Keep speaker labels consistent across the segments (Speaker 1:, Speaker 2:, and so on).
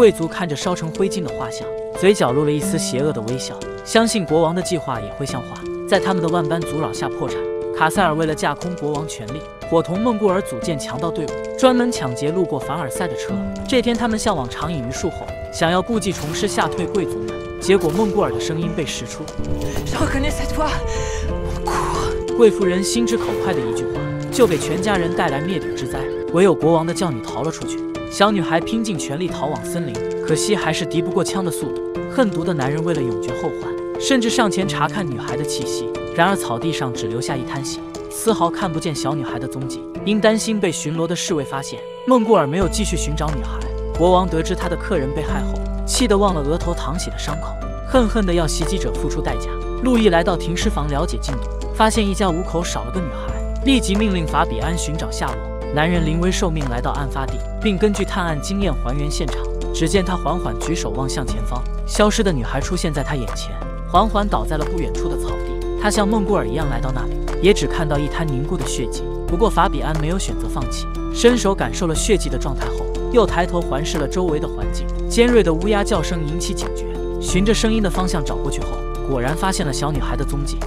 Speaker 1: 贵族看着烧成灰烬的画像，嘴角露了一丝邪恶的微笑，相信国王的计划也会像话，在他们的万般阻扰下破产。卡塞尔为了架空国王权力，伙同孟古尔组建强盗队伍，专门抢劫路过凡尔赛的车。这天，他们像往常隐于树后，想要故技重施吓退贵族们。结果，孟古尔的声音被识出。贵妇人心直口快的一句话，就给全家人带来灭顶之灾。唯有国王的教女逃了出去。小女孩拼尽全力逃往森林，可惜还是敌不过枪的速度。恨毒的男人为了永绝后患，甚至上前查看女孩的气息。然而草地上只留下一滩血，丝毫看不见小女孩的踪迹。因担心被巡逻的侍卫发现，孟古尔没有继续寻找女孩。国王得知他的客人被害后，气得忘了额头淌血的伤口，恨恨地要袭击者付出代价。路易来到停尸房了解进度，发现一家五口少了个女孩，立即命令法比安寻找下落。男人临危受命来到案发地，并根据探案经验还原现场。只见他缓缓举手望向前方，消失的女孩出现在他眼前，缓缓倒在了不远处的草地。他像孟古尔一样来到那里，也只看到一滩凝固的血迹。不过法比安没有选择放弃，伸手感受了血迹的状态后，又抬头环视了周围的环境。尖锐的乌鸦叫声引起警觉，循着声音的方向找过去后，果然发现了小女孩的踪迹。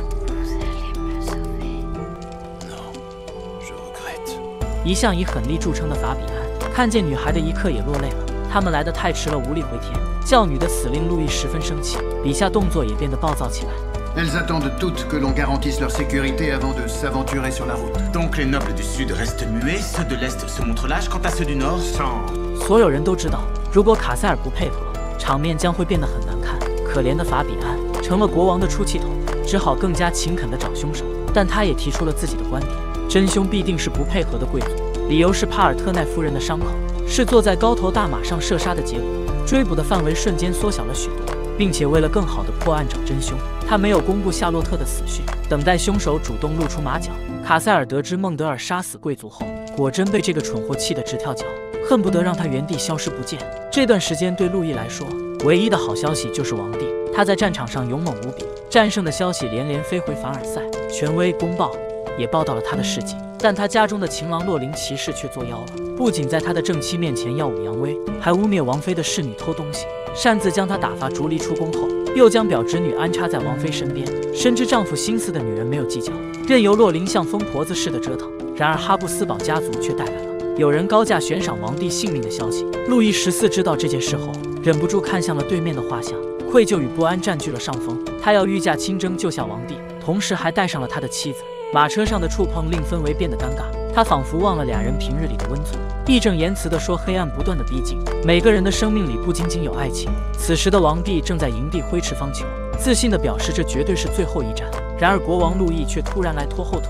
Speaker 1: 一向以狠厉著称的法比安，看见女孩的一刻也落泪了。他们来的太迟了，无力回天。教女的死令，路易十分生气，笔下动作也变得暴躁起来。
Speaker 2: Elles attendent toutes que l'on garantisse leur sécurité avant de s'aventurer sur la route.
Speaker 3: Donc les nobles du sud restent muets, ceux de l'est se montrent lâches, quant à ceux du nord, sans...
Speaker 1: 所有人都知道，如果卡塞尔不配合，场面将会变得很难看。可怜的法比安成了国王的出气筒，只好更加勤恳地找凶手。但他也提出了自己的观点：真凶必定是不配合的贵族，理由是帕尔特奈夫人的伤口是坐在高头大马上射杀的结果，追捕的范围瞬间缩小了许多。并且为了更好的破案找真凶，他没有公布夏洛特的死讯，等待凶手主动露出马脚。卡塞尔得知孟德尔杀死贵族后，果真被这个蠢货气得直跳脚，恨不得让他原地消失不见。这段时间对路易来说，唯一的好消息就是王帝他在战场上勇猛无比，战胜的消息连连飞回凡尔赛，权威公报也报道了他的事迹。但他家中的情郎洛林骑士却作妖了，不仅在他的正妻面前耀武扬威，还污蔑王妃的侍女偷东西。擅自将她打发逐离出宫后，又将表侄女安插在王妃身边。深知丈夫心思的女人没有计较，任由洛林像疯婆子似的折腾。然而哈布斯堡家族却带来了有人高价悬赏王帝性命的消息。路易十四知道这件事后，忍不住看向了对面的画像，愧疚与不安占据了上风。他要御驾亲征救下王帝，同时还带上了他的妻子。马车上的触碰令氛围变得尴尬，他仿佛忘了俩人平日里的温存。义正言辞地说：“黑暗不断的逼近，每个人的生命里不仅仅有爱情。”此时的王帝正在营地挥斥方遒，自信地表示这绝对是最后一战。然而国王路易却突然来拖后腿。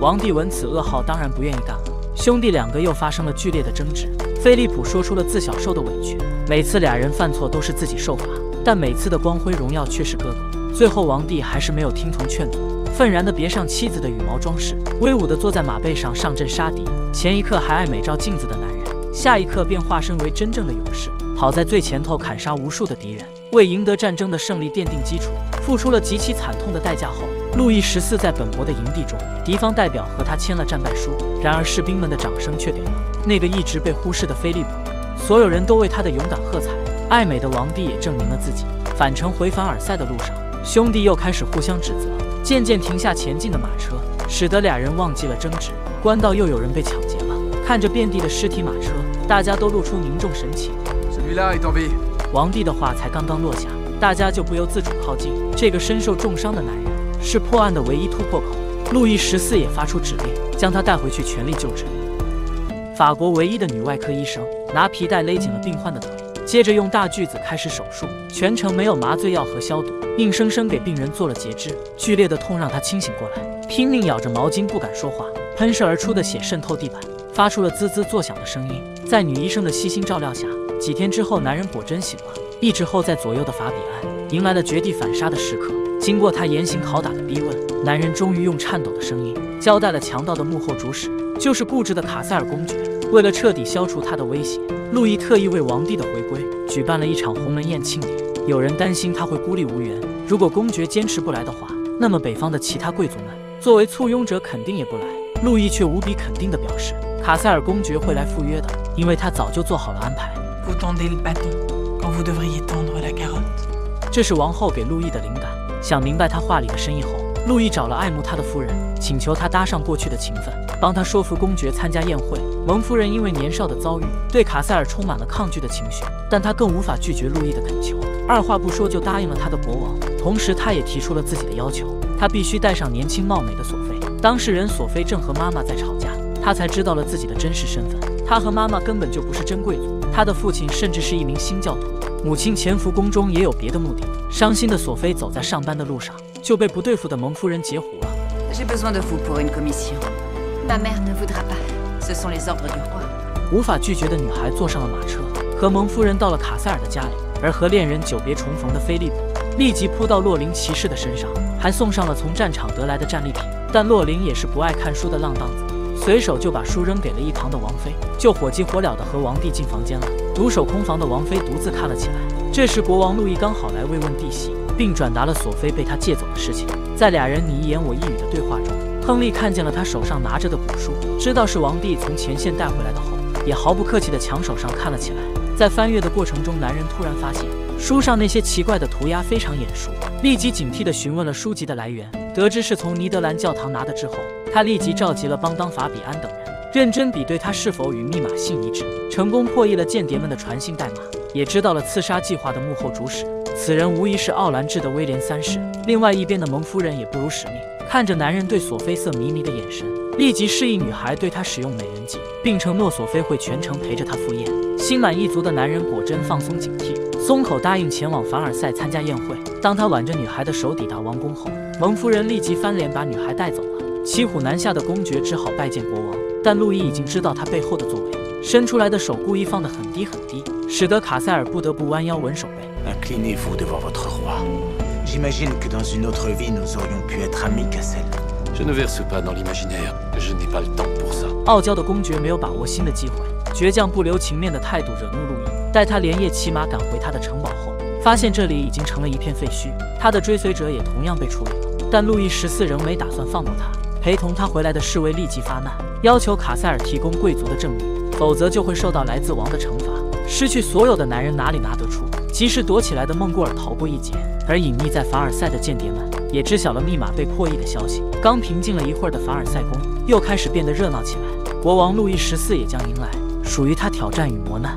Speaker 1: 王帝闻此噩耗，当然不愿意干了。兄弟两个又发生了剧烈的争执。菲利普说出了自小受的委屈，每次俩人犯错都是自己受罚，但每次的光辉荣耀却是哥哥。最后王帝还是没有听从劝阻。愤然地别上妻子的羽毛装饰，威武地坐在马背上上阵杀敌。前一刻还爱美照镜子的男人，下一刻便化身为真正的勇士，跑在最前头砍杀无数的敌人，为赢得战争的胜利奠定基础。付出了极其惨痛的代价后，路易十四在本国的营地中，敌方代表和他签了战败书。然而士兵们的掌声却给了那个一直被忽视的菲利普。所有人都为他的勇敢喝彩。爱美的王帝也证明了自己。返程回凡尔赛的路上，兄弟又开始互相指责。渐渐停下前进的马车，使得俩人忘记了争执。官道又有人被抢劫了，看着遍地的尸体马车，大家都露出凝重神情。王帝的话才刚刚落下，大家就不由自主靠近。这个身受重伤的男人是破案的唯一突破口。路易十四也发出指令，将他带回去全力救治。法国唯一的女外科医生拿皮带勒紧了病患的腿，接着用大锯子开始手术，全程没有麻醉药和消毒。硬生生给病人做了截肢，剧烈的痛让他清醒过来，拼命咬着毛巾不敢说话。喷射而出的血渗透地板，发出了滋滋作响的声音。在女医生的悉心照料下，几天之后，男人果真醒了。一直候在左右的法比安迎来了绝地反杀的时刻。经过他严刑拷打的逼问，男人终于用颤抖的声音交代了强盗的幕后主使，就是固执的卡塞尔公爵。为了彻底消除他的威胁，路易特意为王帝的回归举办了一场鸿门宴庆典。有人担心他会孤立无援，如果公爵坚持不来的话，那么北方的其他贵族们作为簇拥者肯定也不来。路易却无比肯定地表示，卡塞尔公爵会来赴约的，因为他早就做好了安排。这是王后给路易的灵感。想明白他话里的深意后，路易找了爱慕他的夫人，请求他搭上过去的情分，帮他说服公爵参加宴会。蒙夫人因为年少的遭遇，对卡塞尔充满了抗拒的情绪，但她更无法拒绝路易的恳求，二话不说就答应了他的国王。同时，他也提出了自己的要求，他必须带上年轻貌美的索菲。当事人索菲正和妈妈在吵架，他才知道了自己的真实身份。他和妈妈根本就不是真贵族，他的父亲甚至是一名新教徒，母亲潜伏宫中也有别的目的。伤心的索菲走在上班的路上，就被不对付的蒙夫人截胡了。无法拒绝的女孩坐上了马车，和蒙夫人到了卡塞尔的家里。而和恋人久别重逢的菲利普立即扑到洛林骑士的身上，还送上了从战场得来的战利品。但洛林也是不爱看书的浪荡子，随手就把书扔给了一旁的王妃，就火急火燎的和王帝进房间了。独守空房的王妃独自看了起来。这时国王路易刚好来慰问弟媳，并转达了索菲被他借走的事情。在俩人你一言我一语的对话中，亨利看见了他手上拿着的古书，知道是王帝从前线带回来的后，也毫不客气的抢手上看了起来。在翻阅的过程中，男人突然发现书上那些奇怪的涂鸦非常眼熟，立即警惕地询问了书籍的来源，得知是从尼德兰教堂拿的之后，他立即召集了邦当法比安等人，认真比对他是否与密码信一致，成功破译了间谍们的传信代码，也知道了刺杀计划的幕后主使，此人无疑是奥兰治的威廉三世。另外一边的蒙夫人也不辱使命，看着男人对索菲色迷离的眼神，立即示意女孩对他使用美人计，并承诺索菲会全程陪着他赴宴。心满意足的男人果真放松警惕，松口答应前往凡尔赛参加宴会。当他挽着女孩的手抵达王宫后，蒙夫人立即翻脸把女孩带走了。骑虎难下的公爵只好拜见国王，但路易已经知道他背后的作为，伸出来的手故意放得很低很低，使得卡塞尔不得不弯腰吻手背。
Speaker 3: Inclinez-vous devant votre roi. J'imagine que dans une autre vie, nous aurions pu être amis, Cassel.
Speaker 4: Je ne verse pas dans l'imaginaire. Je n'ai pas le temps pour ça.
Speaker 1: 傲娇的公爵没有把握新的机会。倔强不留情面的态度惹怒路易，待他连夜骑马赶回他的城堡后，发现这里已经成了一片废墟，他的追随者也同样被处理了。但路易十四仍没打算放过他，陪同他回来的侍卫立即发难，要求卡塞尔提供贵族的证明，否则就会受到来自王的惩罚。失去所有的男人哪里拿得出？及时躲起来的孟古尔逃过一劫，而隐匿在凡尔赛的间谍们也知晓了密码被破译的消息。刚平静了一会儿的凡尔赛宫又开始变得热闹起来，国王路易十四也将迎来。属于他挑战与磨难。